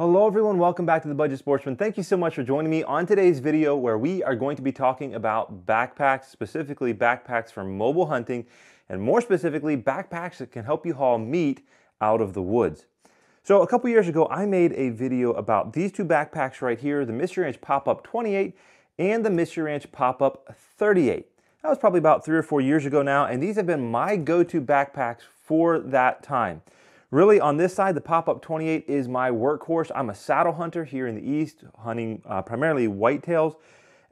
Hello everyone, welcome back to the Budget Sportsman. Thank you so much for joining me on today's video where we are going to be talking about backpacks, specifically backpacks for mobile hunting, and more specifically, backpacks that can help you haul meat out of the woods. So a couple years ago, I made a video about these two backpacks right here, the Mystery Ranch Pop-Up 28 and the Mystery Ranch Pop-Up 38. That was probably about three or four years ago now, and these have been my go-to backpacks for that time. Really, on this side, the Pop-Up 28 is my workhorse. I'm a saddle hunter here in the East, hunting uh, primarily whitetails.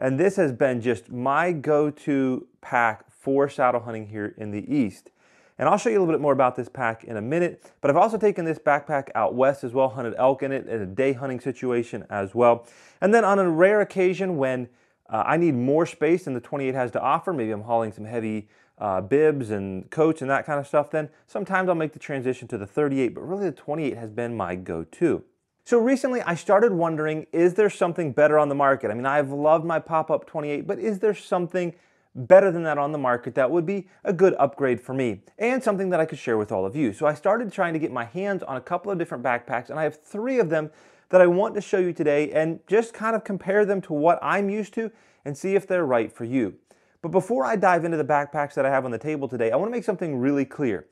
And this has been just my go-to pack for saddle hunting here in the East. And I'll show you a little bit more about this pack in a minute, but I've also taken this backpack out west as well, hunted elk in it in a day hunting situation as well. And then on a rare occasion when uh, I need more space than the 28 has to offer, maybe I'm hauling some heavy uh, bibs and coats and that kind of stuff, then sometimes I'll make the transition to the 38, but really the 28 has been my go-to. So recently I started wondering, is there something better on the market? I mean, I've loved my pop-up 28, but is there something better than that on the market that would be a good upgrade for me and something that I could share with all of you. So I started trying to get my hands on a couple of different backpacks and I have three of them that I want to show you today and just kind of compare them to what I'm used to and see if they're right for you. But before I dive into the backpacks that I have on the table today, I want to make something really clear.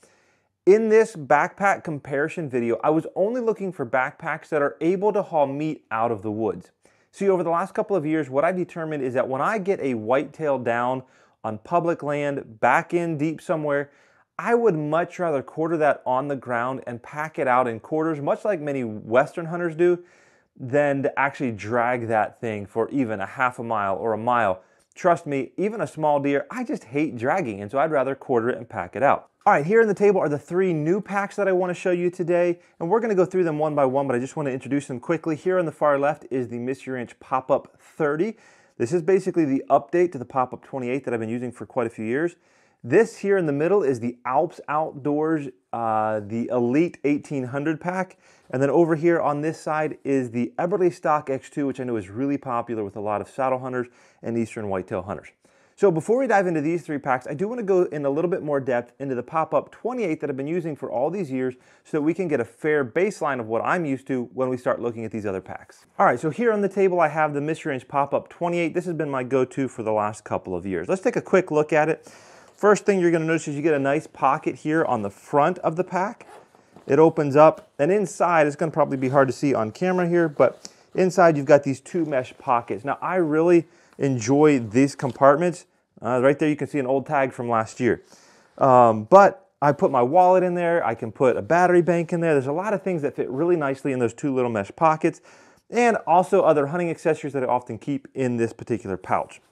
In this backpack comparison video, I was only looking for backpacks that are able to haul meat out of the woods. See, over the last couple of years, what I determined is that when I get a whitetail down on public land, back in deep somewhere, I would much rather quarter that on the ground and pack it out in quarters, much like many Western hunters do, than to actually drag that thing for even a half a mile or a mile Trust me, even a small deer, I just hate dragging, and so I'd rather quarter it and pack it out. All right, here in the table are the three new packs that I want to show you today, and we're going to go through them one by one, but I just want to introduce them quickly. Here on the far left is the Mystery Ranch Pop-Up 30. This is basically the update to the Pop-Up 28 that I've been using for quite a few years. This here in the middle is the Alps Outdoors, uh, the Elite 1800 pack. And then over here on this side is the Eberlestock X2, which I know is really popular with a lot of saddle hunters and eastern whitetail hunters. So before we dive into these three packs, I do want to go in a little bit more depth into the pop-up 28 that I've been using for all these years so that we can get a fair baseline of what I'm used to when we start looking at these other packs. All right, so here on the table I have the Mystery Ranch pop-up 28. This has been my go-to for the last couple of years. Let's take a quick look at it. First thing you're gonna notice is you get a nice pocket here on the front of the pack. It opens up and inside, it's gonna probably be hard to see on camera here, but inside you've got these two mesh pockets. Now I really enjoy these compartments. Uh, right there you can see an old tag from last year. Um, but I put my wallet in there, I can put a battery bank in there. There's a lot of things that fit really nicely in those two little mesh pockets and also other hunting accessories that I often keep in this particular pouch.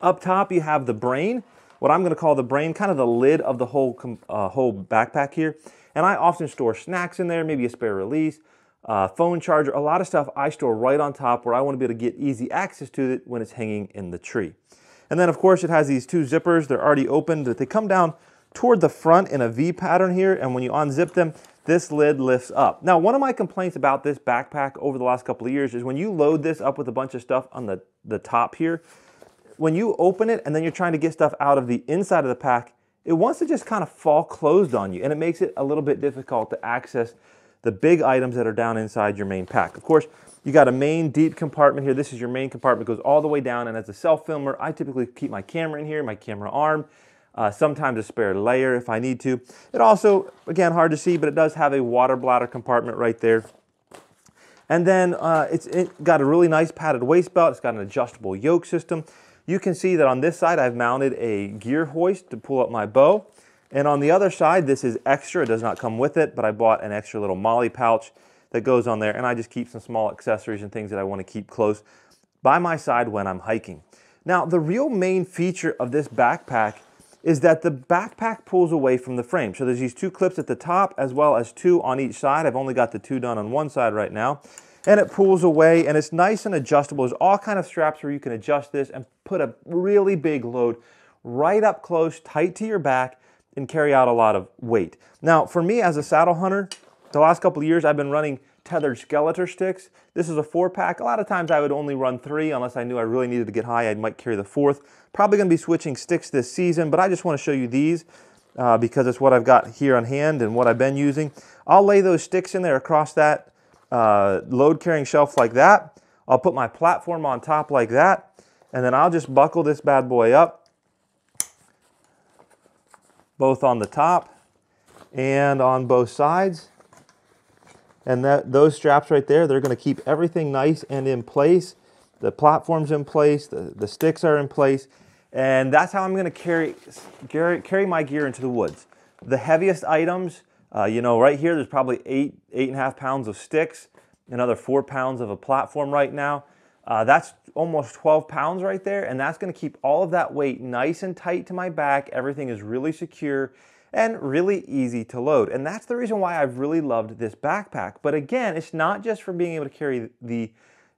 Up top you have the brain what I'm going to call the brain, kind of the lid of the whole, uh, whole backpack here. And I often store snacks in there, maybe a spare release, uh, phone charger, a lot of stuff I store right on top where I want to be able to get easy access to it when it's hanging in the tree. And then of course it has these two zippers, they're already opened, but they come down toward the front in a V pattern here, and when you unzip them, this lid lifts up. Now, one of my complaints about this backpack over the last couple of years is when you load this up with a bunch of stuff on the, the top here, when you open it and then you're trying to get stuff out of the inside of the pack, it wants to just kind of fall closed on you and it makes it a little bit difficult to access the big items that are down inside your main pack. Of course, you got a main deep compartment here. This is your main compartment, goes all the way down. And as a self filmer, I typically keep my camera in here, my camera arm, uh, sometimes a spare layer if I need to. It also, again, hard to see, but it does have a water bladder compartment right there. And then uh, it's it got a really nice padded waist belt. It's got an adjustable yoke system. You can see that on this side I've mounted a gear hoist to pull up my bow. And on the other side, this is extra. It does not come with it, but I bought an extra little molly pouch that goes on there. And I just keep some small accessories and things that I want to keep close by my side when I'm hiking. Now, the real main feature of this backpack is that the backpack pulls away from the frame. So there's these two clips at the top as well as two on each side. I've only got the two done on one side right now and it pulls away and it's nice and adjustable. There's all kind of straps where you can adjust this and put a really big load right up close, tight to your back and carry out a lot of weight. Now, for me as a saddle hunter, the last couple of years I've been running tethered skeletor sticks. This is a four pack. A lot of times I would only run three unless I knew I really needed to get high. I might carry the fourth. Probably gonna be switching sticks this season, but I just wanna show you these uh, because it's what I've got here on hand and what I've been using. I'll lay those sticks in there across that uh, load carrying shelf like that. I'll put my platform on top like that, and then I'll just buckle this bad boy up, both on the top and on both sides. And that those straps right there, they're gonna keep everything nice and in place. The platform's in place, the, the sticks are in place, and that's how I'm gonna carry, carry, carry my gear into the woods. The heaviest items, uh, you know, right here, there's probably eight, eight and a half pounds of sticks, another four pounds of a platform right now. Uh, that's almost 12 pounds right there, and that's gonna keep all of that weight nice and tight to my back. Everything is really secure and really easy to load. And that's the reason why I've really loved this backpack. But again, it's not just for being able to carry the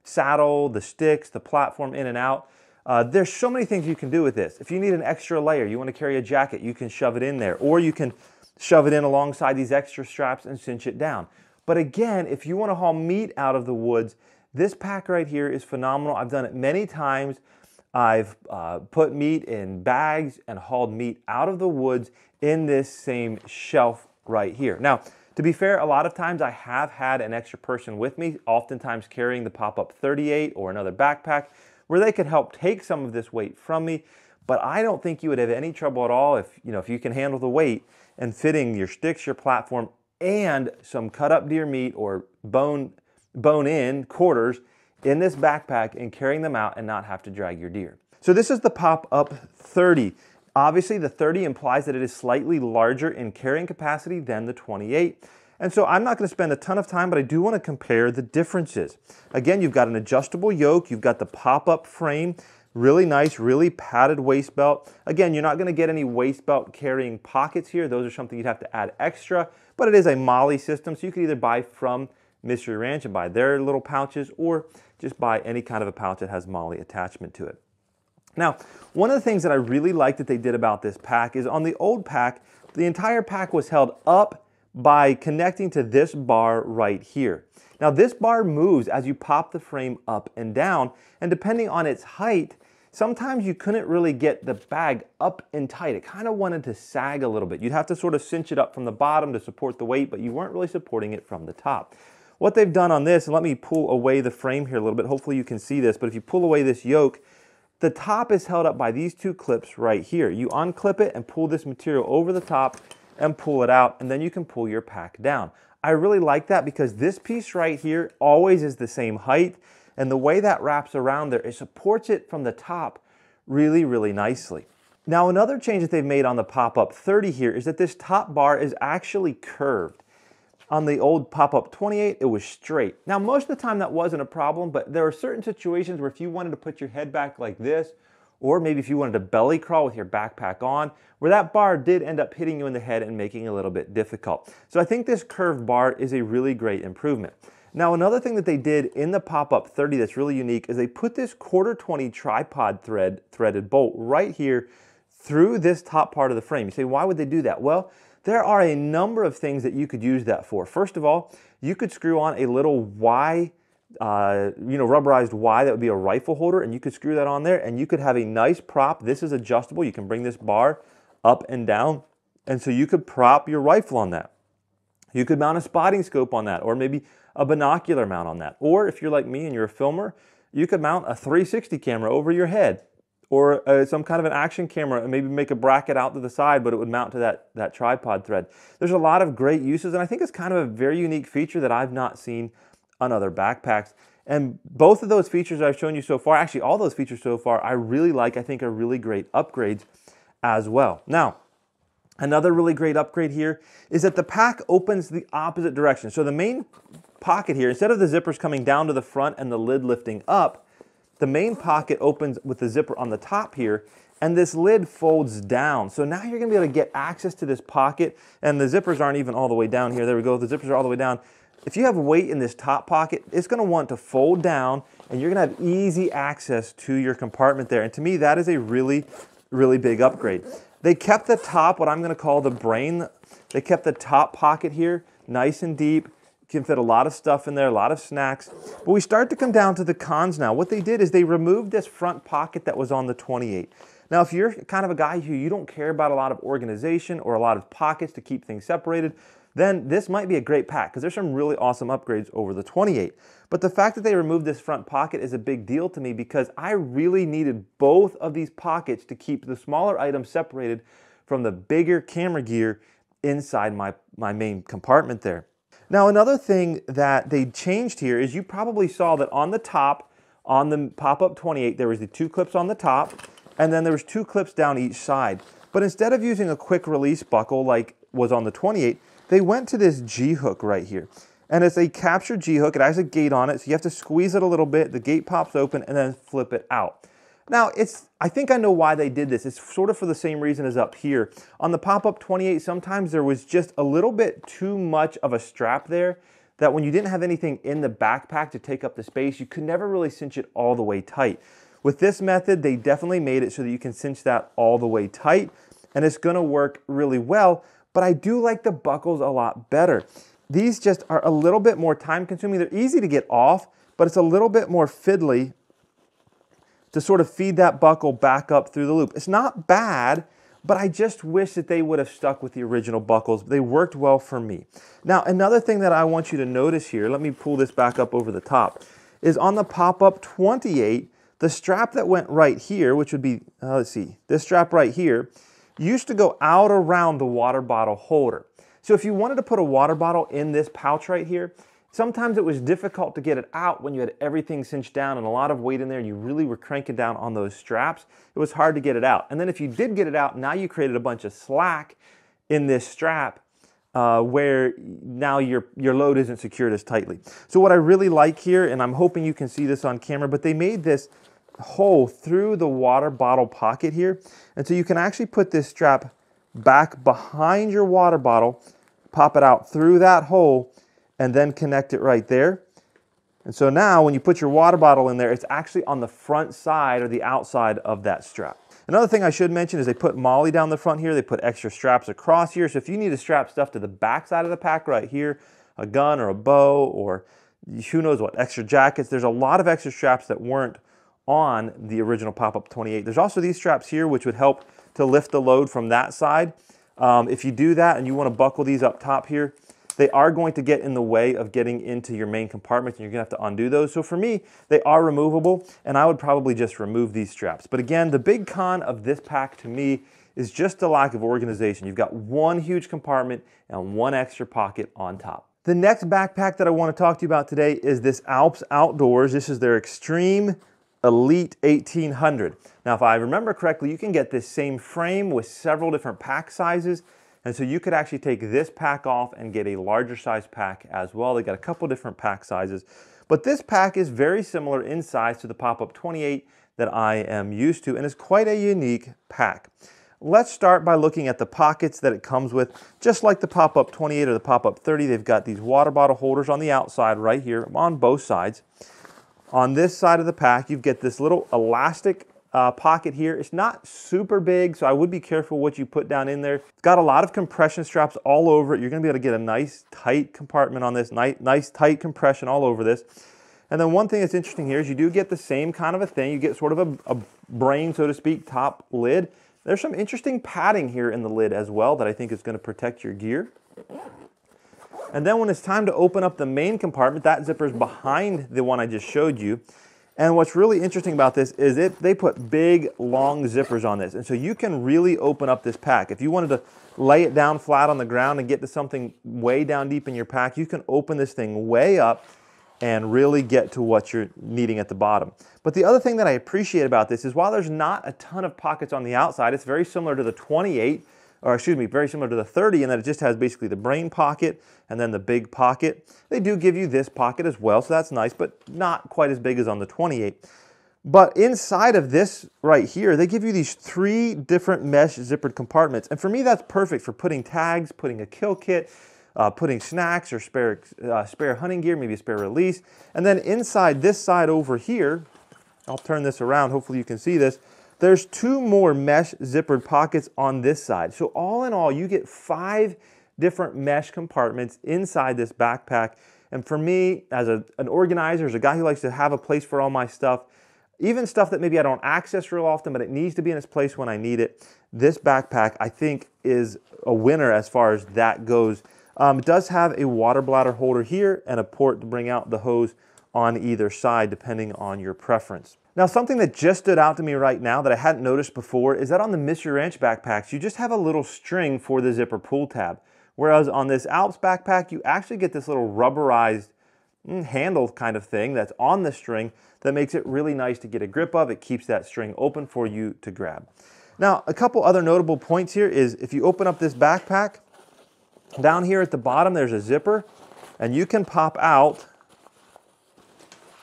saddle, the sticks, the platform in and out. Uh, there's so many things you can do with this. If you need an extra layer, you want to carry a jacket, you can shove it in there, or you can shove it in alongside these extra straps and cinch it down. But again, if you want to haul meat out of the woods, this pack right here is phenomenal. I've done it many times. I've uh, put meat in bags and hauled meat out of the woods in this same shelf right here. Now, to be fair, a lot of times I have had an extra person with me, oftentimes carrying the pop-up 38 or another backpack, where they could help take some of this weight from me. But I don't think you would have any trouble at all if you know if you can handle the weight and fitting your sticks, your platform, and some cut up deer meat or bone bone in quarters in this backpack and carrying them out and not have to drag your deer. So this is the pop-up 30. Obviously, the 30 implies that it is slightly larger in carrying capacity than the 28. And so I'm not going to spend a ton of time, but I do want to compare the differences. Again, you've got an adjustable yoke, you've got the pop-up frame, really nice, really padded waist belt. Again, you're not going to get any waist belt carrying pockets here. Those are something you'd have to add extra, but it is a Molly system, so you could either buy from Mystery Ranch and buy their little pouches or just buy any kind of a pouch that has Molly attachment to it. Now, one of the things that I really like that they did about this pack is on the old pack, the entire pack was held up by connecting to this bar right here. Now this bar moves as you pop the frame up and down, and depending on its height, sometimes you couldn't really get the bag up and tight. It kind of wanted to sag a little bit. You'd have to sort of cinch it up from the bottom to support the weight, but you weren't really supporting it from the top. What they've done on this, and let me pull away the frame here a little bit, hopefully you can see this, but if you pull away this yoke, the top is held up by these two clips right here. You unclip it and pull this material over the top and pull it out, and then you can pull your pack down. I really like that because this piece right here always is the same height, and the way that wraps around there, it supports it from the top really, really nicely. Now, another change that they've made on the pop-up 30 here is that this top bar is actually curved. On the old pop-up 28, it was straight. Now, most of the time that wasn't a problem, but there are certain situations where if you wanted to put your head back like this, or maybe if you wanted to belly crawl with your backpack on, where that bar did end up hitting you in the head and making it a little bit difficult. So I think this curved bar is a really great improvement. Now, another thing that they did in the pop-up 30 that's really unique is they put this quarter 20 tripod thread threaded bolt right here through this top part of the frame. You say, why would they do that? Well, there are a number of things that you could use that for. First of all, you could screw on a little Y, uh, you know, rubberized Y that would be a rifle holder, and you could screw that on there, and you could have a nice prop. This is adjustable. You can bring this bar up and down, and so you could prop your rifle on that. You could mount a spotting scope on that, or maybe a binocular mount on that. Or if you're like me and you're a filmer, you could mount a 360 camera over your head or uh, some kind of an action camera and maybe make a bracket out to the side, but it would mount to that, that tripod thread. There's a lot of great uses, and I think it's kind of a very unique feature that I've not seen on other backpacks. And both of those features I've shown you so far, actually all those features so far, I really like, I think are really great upgrades as well. Now, another really great upgrade here is that the pack opens the opposite direction. So the main pocket here, instead of the zippers coming down to the front and the lid lifting up, the main pocket opens with the zipper on the top here, and this lid folds down. So now you're gonna be able to get access to this pocket, and the zippers aren't even all the way down here. There we go, the zippers are all the way down. If you have weight in this top pocket, it's gonna want to fold down, and you're gonna have easy access to your compartment there. And to me, that is a really, really big upgrade. They kept the top, what I'm gonna call the brain, they kept the top pocket here nice and deep, can fit a lot of stuff in there, a lot of snacks. But we start to come down to the cons now. What they did is they removed this front pocket that was on the 28. Now, if you're kind of a guy who you don't care about a lot of organization or a lot of pockets to keep things separated, then this might be a great pack because there's some really awesome upgrades over the 28. But the fact that they removed this front pocket is a big deal to me because I really needed both of these pockets to keep the smaller items separated from the bigger camera gear inside my, my main compartment there. Now another thing that they changed here is you probably saw that on the top, on the pop-up 28, there was the two clips on the top, and then there was two clips down each side. But instead of using a quick release buckle like was on the 28, they went to this G-hook right here. And it's a captured G-hook. It has a gate on it, so you have to squeeze it a little bit. The gate pops open and then flip it out. Now, it's I think I know why they did this. It's sort of for the same reason as up here. On the pop-up 28, sometimes there was just a little bit too much of a strap there that when you didn't have anything in the backpack to take up the space, you could never really cinch it all the way tight. With this method, they definitely made it so that you can cinch that all the way tight, and it's gonna work really well, but I do like the buckles a lot better. These just are a little bit more time consuming. They're easy to get off, but it's a little bit more fiddly to sort of feed that buckle back up through the loop. It's not bad, but I just wish that they would have stuck with the original buckles. They worked well for me. Now, another thing that I want you to notice here, let me pull this back up over the top, is on the pop-up 28, the strap that went right here, which would be, uh, let's see, this strap right here, used to go out around the water bottle holder. So if you wanted to put a water bottle in this pouch right here, Sometimes it was difficult to get it out when you had everything cinched down and a lot of weight in there and you really were cranking down on those straps. It was hard to get it out. And then if you did get it out, now you created a bunch of slack in this strap uh, where now your, your load isn't secured as tightly. So what I really like here, and I'm hoping you can see this on camera, but they made this hole through the water bottle pocket here. And so you can actually put this strap back behind your water bottle, pop it out through that hole, and then connect it right there. And so now when you put your water bottle in there, it's actually on the front side or the outside of that strap. Another thing I should mention is they put molly down the front here. They put extra straps across here. So if you need to strap stuff to the back side of the pack right here, a gun or a bow or who knows what, extra jackets, there's a lot of extra straps that weren't on the original pop-up 28. There's also these straps here which would help to lift the load from that side. Um, if you do that and you want to buckle these up top here, they are going to get in the way of getting into your main compartment and you're gonna have to undo those. So for me, they are removable and I would probably just remove these straps. But again, the big con of this pack to me is just a lack of organization. You've got one huge compartment and one extra pocket on top. The next backpack that I wanna to talk to you about today is this Alps Outdoors. This is their Extreme Elite 1800. Now, if I remember correctly, you can get this same frame with several different pack sizes and so you could actually take this pack off and get a larger size pack as well. They got a couple different pack sizes, but this pack is very similar in size to the pop-up 28 that I am used to and is quite a unique pack. Let's start by looking at the pockets that it comes with. Just like the pop-up 28 or the pop-up 30, they've got these water bottle holders on the outside right here on both sides. On this side of the pack, you get this little elastic uh, pocket here. It's not super big, so I would be careful what you put down in there. It's got a lot of compression straps all over it. You're gonna be able to get a nice tight compartment on this, nice, nice tight compression all over this. And then one thing that's interesting here is you do get the same kind of a thing. You get sort of a, a brain, so to speak, top lid. There's some interesting padding here in the lid as well that I think is gonna protect your gear. And then when it's time to open up the main compartment, that zipper is behind the one I just showed you. And what's really interesting about this is it they put big, long zippers on this. And so you can really open up this pack. If you wanted to lay it down flat on the ground and get to something way down deep in your pack, you can open this thing way up and really get to what you're needing at the bottom. But the other thing that I appreciate about this is while there's not a ton of pockets on the outside, it's very similar to the 28 or excuse me, very similar to the 30 in that it just has basically the brain pocket and then the big pocket. They do give you this pocket as well, so that's nice, but not quite as big as on the 28. But inside of this right here, they give you these three different mesh zippered compartments. And for me, that's perfect for putting tags, putting a kill kit, uh, putting snacks or spare, uh, spare hunting gear, maybe a spare release. And then inside this side over here, I'll turn this around, hopefully you can see this, there's two more mesh zippered pockets on this side. So all in all, you get five different mesh compartments inside this backpack. And for me, as a, an organizer, as a guy who likes to have a place for all my stuff, even stuff that maybe I don't access real often, but it needs to be in its place when I need it, this backpack I think is a winner as far as that goes. Um, it does have a water bladder holder here and a port to bring out the hose on either side depending on your preference. Now something that just stood out to me right now that I hadn't noticed before is that on the Mystery Ranch backpacks you just have a little string for the zipper pull tab. Whereas on this Alps backpack you actually get this little rubberized mm, handle kind of thing that's on the string that makes it really nice to get a grip of. It keeps that string open for you to grab. Now a couple other notable points here is if you open up this backpack down here at the bottom there's a zipper and you can pop out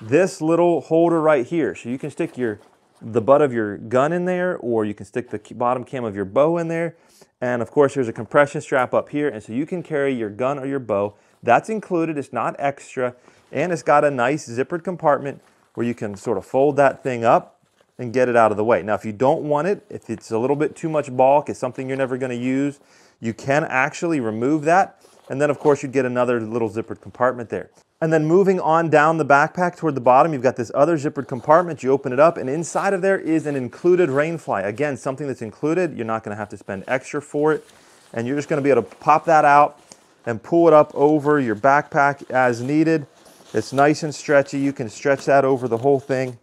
this little holder right here. So you can stick your the butt of your gun in there or you can stick the bottom cam of your bow in there. And of course there's a compression strap up here and so you can carry your gun or your bow. That's included, it's not extra. And it's got a nice zippered compartment where you can sort of fold that thing up and get it out of the way. Now if you don't want it, if it's a little bit too much bulk, it's something you're never gonna use, you can actually remove that. And then of course you'd get another little zippered compartment there. And then moving on down the backpack toward the bottom, you've got this other zippered compartment. You open it up and inside of there is an included rainfly. Again, something that's included. You're not gonna have to spend extra for it. And you're just gonna be able to pop that out and pull it up over your backpack as needed. It's nice and stretchy. You can stretch that over the whole thing.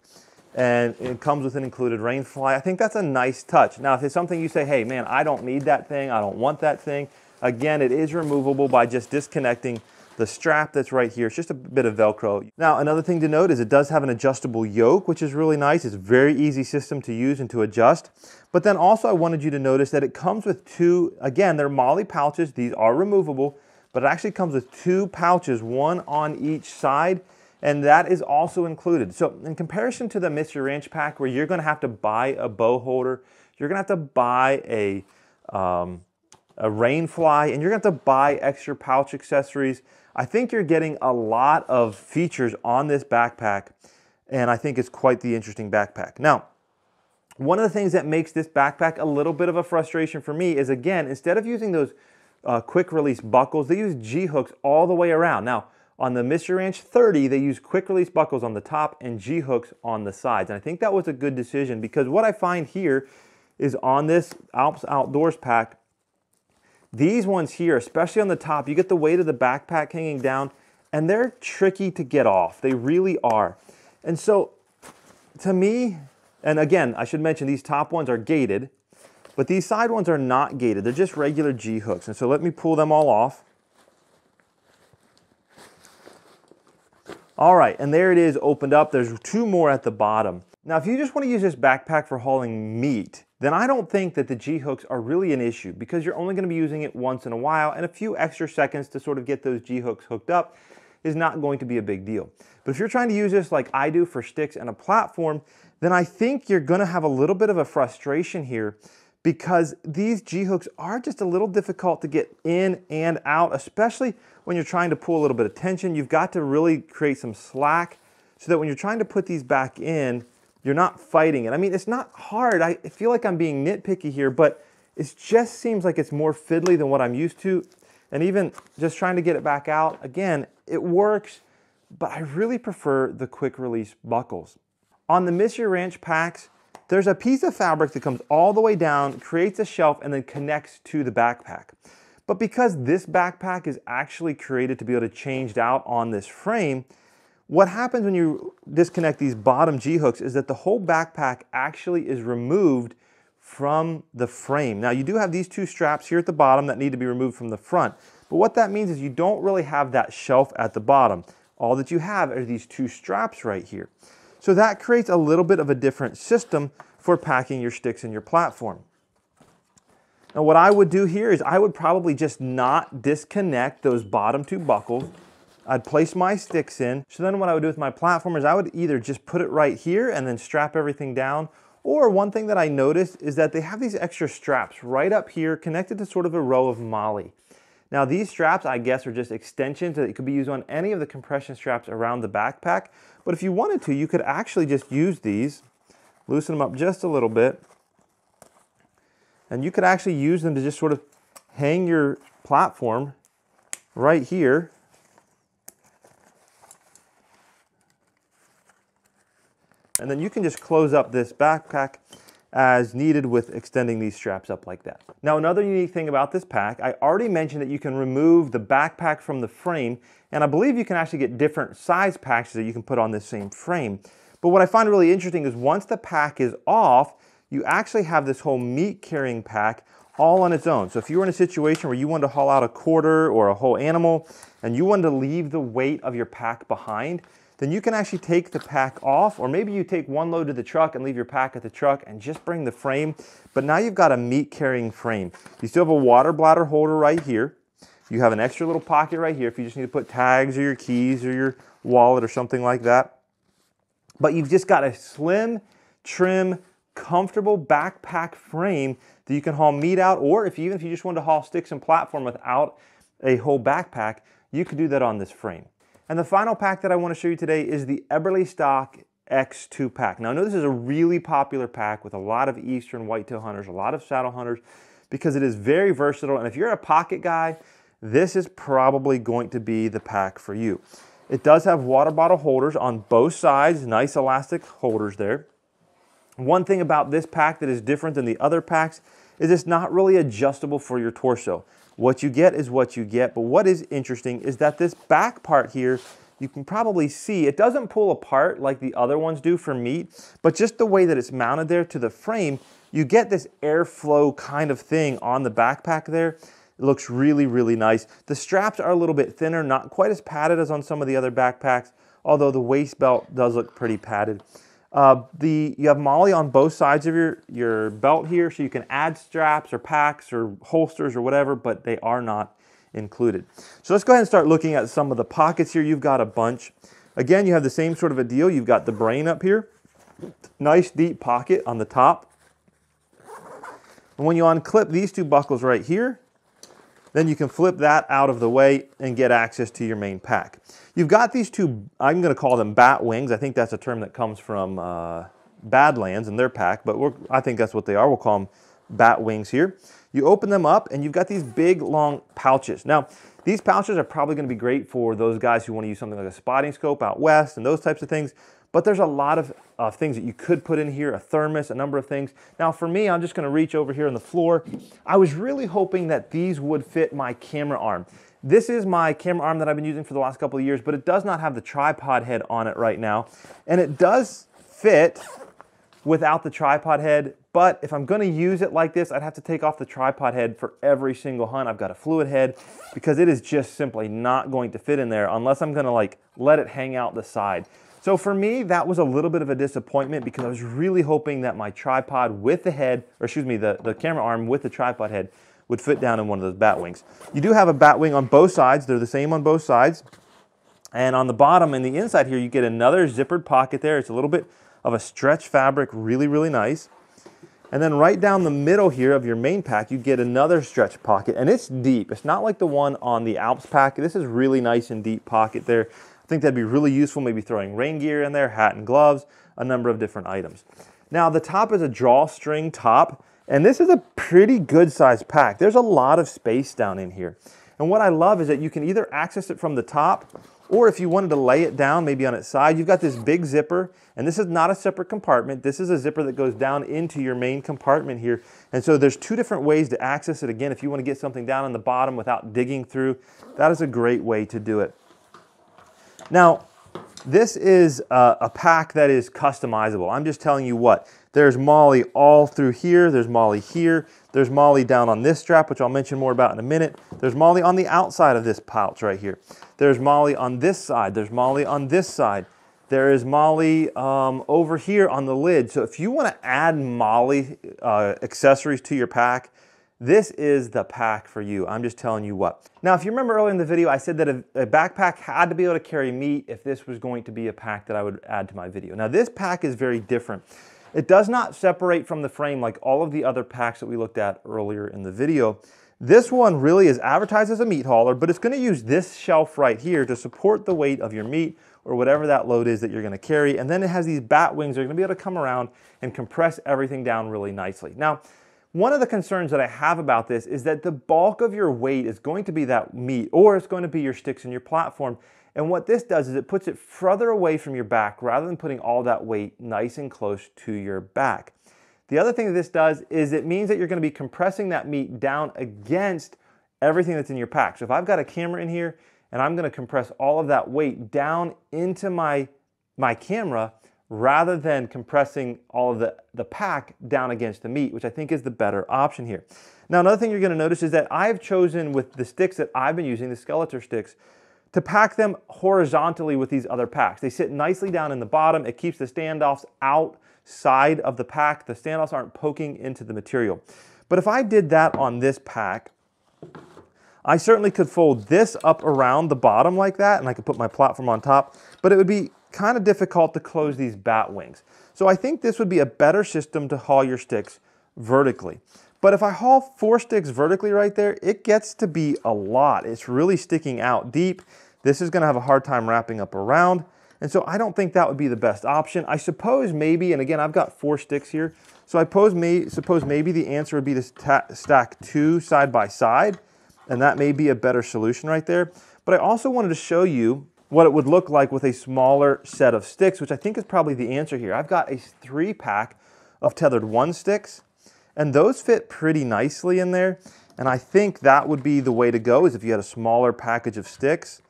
And it comes with an included rainfly. I think that's a nice touch. Now, if it's something you say, hey man, I don't need that thing, I don't want that thing, again, it is removable by just disconnecting the strap that's right here. It's just a bit of Velcro. Now, another thing to note is it does have an adjustable yoke, which is really nice. It's a very easy system to use and to adjust. But then also I wanted you to notice that it comes with two, again, they're Molly pouches. These are removable, but it actually comes with two pouches, one on each side and that is also included. So in comparison to the Mystery Ranch pack where you're gonna have to buy a bow holder, you're gonna have to buy a, um, a rain fly, and you're gonna have to buy extra pouch accessories. I think you're getting a lot of features on this backpack, and I think it's quite the interesting backpack. Now, one of the things that makes this backpack a little bit of a frustration for me is, again, instead of using those uh, quick release buckles, they use G-hooks all the way around. Now, on the Mystery Ranch 30, they use quick release buckles on the top and G-hooks on the sides. And I think that was a good decision because what I find here is on this Alps Outdoors pack, these ones here, especially on the top, you get the weight of the backpack hanging down and they're tricky to get off. They really are. And so to me, and again, I should mention these top ones are gated, but these side ones are not gated. They're just regular G-hooks. And so let me pull them all off. All right, and there it is opened up. There's two more at the bottom. Now, if you just want to use this backpack for hauling meat, then I don't think that the G-hooks are really an issue because you're only going to be using it once in a while and a few extra seconds to sort of get those G-hooks hooked up is not going to be a big deal. But if you're trying to use this like I do for sticks and a platform, then I think you're going to have a little bit of a frustration here because these G-hooks are just a little difficult to get in and out, especially when you're trying to pull a little bit of tension. You've got to really create some slack so that when you're trying to put these back in, you're not fighting it. I mean, it's not hard. I feel like I'm being nitpicky here, but it just seems like it's more fiddly than what I'm used to. And even just trying to get it back out, again, it works, but I really prefer the quick release buckles. On the Mystery Ranch packs, there's a piece of fabric that comes all the way down, creates a shelf, and then connects to the backpack. But because this backpack is actually created to be able to changed out on this frame, what happens when you disconnect these bottom G-hooks is that the whole backpack actually is removed from the frame. Now you do have these two straps here at the bottom that need to be removed from the front, but what that means is you don't really have that shelf at the bottom. All that you have are these two straps right here. So that creates a little bit of a different system for packing your sticks in your platform. Now what I would do here is I would probably just not disconnect those bottom two buckles I'd place my sticks in. So then what I would do with my platform is I would either just put it right here and then strap everything down, or one thing that I noticed is that they have these extra straps right up here connected to sort of a row of molly. Now these straps, I guess, are just extensions that it could be used on any of the compression straps around the backpack. But if you wanted to, you could actually just use these, loosen them up just a little bit, and you could actually use them to just sort of hang your platform right here And then you can just close up this backpack as needed with extending these straps up like that. Now another unique thing about this pack, I already mentioned that you can remove the backpack from the frame and I believe you can actually get different size packs that you can put on this same frame. But what I find really interesting is once the pack is off, you actually have this whole meat carrying pack all on its own. So if you were in a situation where you wanted to haul out a quarter or a whole animal and you wanted to leave the weight of your pack behind, then you can actually take the pack off, or maybe you take one load to the truck and leave your pack at the truck and just bring the frame. But now you've got a meat carrying frame. You still have a water bladder holder right here. You have an extra little pocket right here if you just need to put tags or your keys or your wallet or something like that. But you've just got a slim, trim, comfortable backpack frame that you can haul meat out, or if you, even if you just want to haul sticks and platform without a whole backpack, you could do that on this frame. And the final pack that I want to show you today is the Eberlestock X2 pack. Now I know this is a really popular pack with a lot of eastern whitetail hunters, a lot of saddle hunters, because it is very versatile. And if you're a pocket guy, this is probably going to be the pack for you. It does have water bottle holders on both sides, nice elastic holders there. One thing about this pack that is different than the other packs is it's not really adjustable for your torso. What you get is what you get, but what is interesting is that this back part here, you can probably see, it doesn't pull apart like the other ones do for meat, but just the way that it's mounted there to the frame, you get this airflow kind of thing on the backpack there. It looks really, really nice. The straps are a little bit thinner, not quite as padded as on some of the other backpacks, although the waist belt does look pretty padded. Uh, the You have Molly on both sides of your, your belt here, so you can add straps or packs or holsters or whatever, but they are not included. So let's go ahead and start looking at some of the pockets here. You've got a bunch. Again, you have the same sort of a deal. You've got the brain up here. Nice deep pocket on the top. And when you unclip these two buckles right here, then you can flip that out of the way and get access to your main pack. You've got these two, I'm going to call them bat wings. I think that's a term that comes from uh, Badlands and their pack, but I think that's what they are. We'll call them bat wings here. You open them up and you've got these big long pouches. Now, these pouches are probably going to be great for those guys who want to use something like a spotting scope out west and those types of things. But there's a lot of uh, things that you could put in here, a thermos, a number of things. Now for me, I'm just gonna reach over here on the floor. I was really hoping that these would fit my camera arm. This is my camera arm that I've been using for the last couple of years, but it does not have the tripod head on it right now. And it does fit without the tripod head, but if I'm gonna use it like this, I'd have to take off the tripod head for every single hunt. I've got a fluid head because it is just simply not going to fit in there unless I'm gonna like let it hang out the side. So for me, that was a little bit of a disappointment because I was really hoping that my tripod with the head, or excuse me, the, the camera arm with the tripod head would fit down in one of those bat wings. You do have a bat wing on both sides. They're the same on both sides. And on the bottom and the inside here, you get another zippered pocket there. It's a little bit of a stretch fabric, really, really nice. And then right down the middle here of your main pack, you get another stretch pocket, and it's deep. It's not like the one on the Alps pack. This is really nice and deep pocket there think that'd be really useful, maybe throwing rain gear in there, hat and gloves, a number of different items. Now the top is a drawstring top, and this is a pretty good sized pack. There's a lot of space down in here. And what I love is that you can either access it from the top, or if you wanted to lay it down, maybe on its side, you've got this big zipper, and this is not a separate compartment. This is a zipper that goes down into your main compartment here. And so there's two different ways to access it. Again, if you want to get something down on the bottom without digging through, that is a great way to do it. Now, this is a, a, pack that is customizable. I'm just telling you what. There's molly all through here. There's molly here. There's molly down on this strap, which I'll mention more about in a minute. There's molly on the outside of this pouch right here. There's molly on this side. There's molly on this side. There is molly um, over here on the lid. So if you want to add molly uh, accessories to your pack, this is the pack for you. I'm just telling you what. Now, if you remember earlier in the video, I said that a, a, backpack had to be able to carry meat if this was going to be a pack that I would add to my video. Now, this pack is very different. It does not separate from the frame like all of the other packs that we looked at earlier in the video. This one really is advertised as a meat hauler, but it's gonna use this shelf right here to support the weight of your meat or whatever that load is that you're gonna carry. And then it has these bat wings that are gonna be able to come around and compress everything down really nicely. Now, one of the concerns that I have about this is that the bulk of your weight is going to be that meat or it's going to be your sticks and your platform. And what this does is it puts it further away from your back rather than putting all that weight nice and close to your back. The other thing that this does is it means that you're gonna be compressing that meat down against everything that's in your pack. So if I've got a camera in here and I'm gonna compress all of that weight down into my, my camera rather than compressing all of the, the pack down against the meat, which I think is the better option here. Now, another thing you're gonna notice is that I've chosen with the sticks that I've been using, the Skeletor sticks, to pack them horizontally with these other packs. They sit nicely down in the bottom. It keeps the standoffs outside of the pack. The standoffs aren't poking into the material. But if I did that on this pack, I certainly could fold this up around the bottom like that, and I could put my platform on top, but it would be kind of difficult to close these bat wings. So I think this would be a better system to haul your sticks vertically. But if I haul four sticks vertically right there, it gets to be a lot. It's really sticking out deep. This is gonna have a hard time wrapping up around. And so I don't think that would be the best option. I suppose maybe, and again, I've got four sticks here. So I suppose, may, suppose maybe the answer would be to stack two side by side, and that may be a better solution right there. But I also wanted to show you what it would look like with a smaller set of sticks, which I think is probably the answer here. I've got a three pack of tethered one sticks, and those fit pretty nicely in there. And I think that would be the way to go is if you had a smaller package of sticks.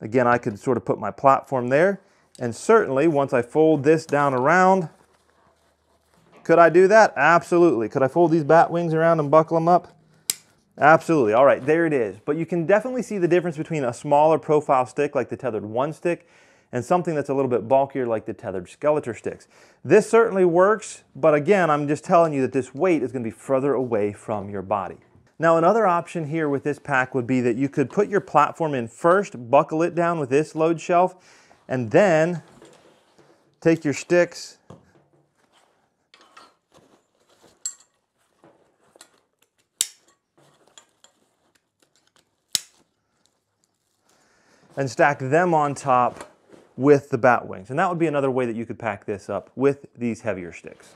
Again, I could sort of put my platform there. And certainly once I fold this down around, could I do that? Absolutely. Could I fold these bat wings around and buckle them up? Absolutely. All right, there it is. But you can definitely see the difference between a smaller profile stick like the tethered one stick and something that's a little bit bulkier like the tethered Skeletor sticks. This certainly works, but again, I'm just telling you that this weight is going to be further away from your body. Now another option here with this pack would be that you could put your platform in first, buckle it down with this load shelf, and then take your sticks and stack them on top with the bat wings. And that would be another way that you could pack this up with these heavier sticks.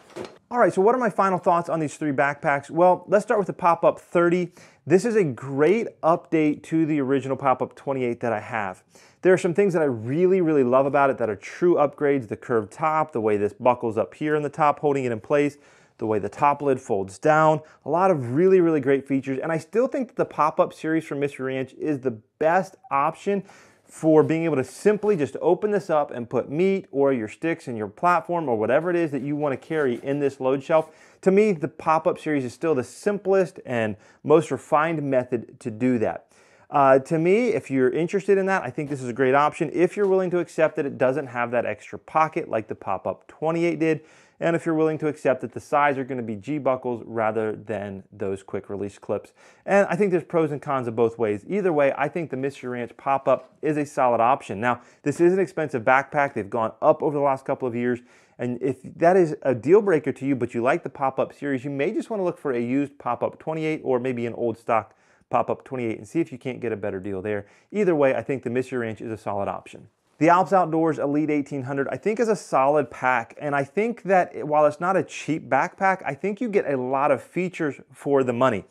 All right, so what are my final thoughts on these three backpacks? Well, let's start with the Pop-Up 30. This is a great update to the original Pop-Up 28 that I have. There are some things that I really, really love about it that are true upgrades. The curved top, the way this buckles up here in the top, holding it in place, the way the top lid folds down, a lot of really, really great features. And I still think that the pop-up series from Mystery Ranch is the best option for being able to simply just open this up and put meat or your sticks and your platform or whatever it is that you want to carry in this load shelf. To me, the pop-up series is still the simplest and most refined method to do that. Uh, to me, if you're interested in that, I think this is a great option. If you're willing to accept that it doesn't have that extra pocket like the pop-up 28 did, and if you're willing to accept that the sides are going to be G-buckles rather than those quick release clips. And I think there's pros and cons of both ways. Either way, I think the Mystery Ranch pop-up is a solid option. Now, this is an expensive backpack. They've gone up over the last couple of years. And if that is a deal breaker to you, but you like the pop-up series, you may just want to look for a used pop-up 28 or maybe an old stock pop-up 28 and see if you can't get a better deal there. Either way, I think the Mystery Ranch is a solid option. The Alps Outdoors Elite 1800 I think is a solid pack and I think that while it's not a cheap backpack, I think you get a lot of features for the money.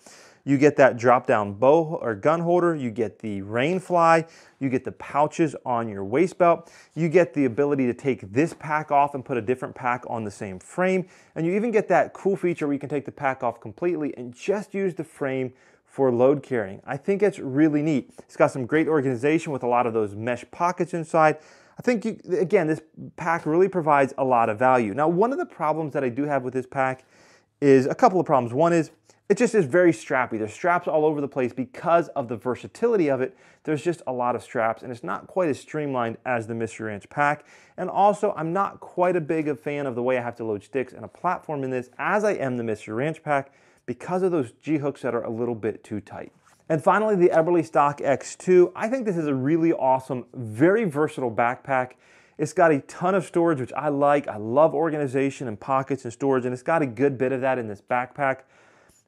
You get that drop down bow or gun holder, you get the rain fly, you get the pouches on your waist belt, you get the ability to take this pack off and put a different pack on the same frame, and you even get that cool feature where you can take the pack off completely and just use the frame for load carrying. I think it's really neat. It's got some great organization with a lot of those mesh pockets inside. I think, you, again, this pack really provides a lot of value. Now, one of the problems that I do have with this pack is a couple of problems. One is it just is very strappy. There's straps all over the place because of the versatility of it. There's just a lot of straps and it's not quite as streamlined as the Mystery Ranch pack. And also, I'm not quite a big a fan of the way I have to load sticks and a platform in this as I am the Mystery Ranch pack because of those G-hooks that are a little bit too tight. And finally, the Eberlestock X2. I think this is a really awesome, very versatile backpack. It's got a ton of storage, which I like. I love organization and pockets and storage, and it's got a good bit of that in this backpack.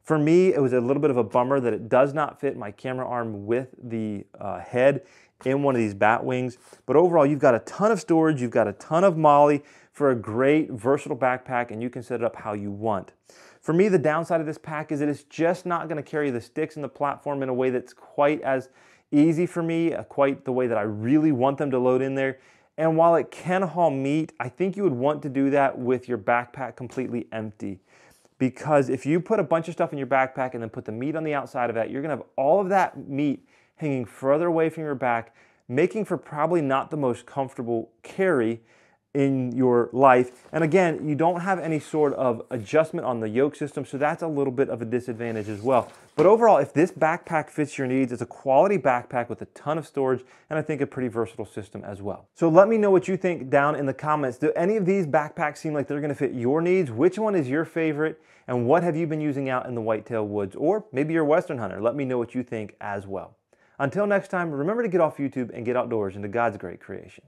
For me, it was a little bit of a bummer that it does not fit my camera arm with the uh, head in one of these bat wings. But overall, you've got a ton of storage, you've got a ton of molly for a great versatile backpack, and you can set it up how you want. For me, the downside of this pack is that it's just not going to carry the sticks and the platform in a way that's quite as easy for me, uh, quite the way that I really want them to load in there. And while it can haul meat, I think you would want to do that with your backpack completely empty. because if you put a bunch of stuff in your backpack and then put the meat on the outside of that, you're gonna have all of that meat hanging further away from your back, making for probably not the most comfortable carry in your life. And again, you don't have any sort of adjustment on the yoke system, so that's a little bit of a disadvantage as well. But overall, if this backpack fits your needs, it's a quality backpack with a ton of storage and I think a pretty versatile system as well. So let me know what you think down in the comments. Do any of these backpacks seem like they're gonna fit your needs? Which one is your favorite? And what have you been using out in the whitetail woods? Or maybe you're a Western hunter. Let me know what you think as well. Until next time, remember to get off YouTube and get outdoors into God's great creation.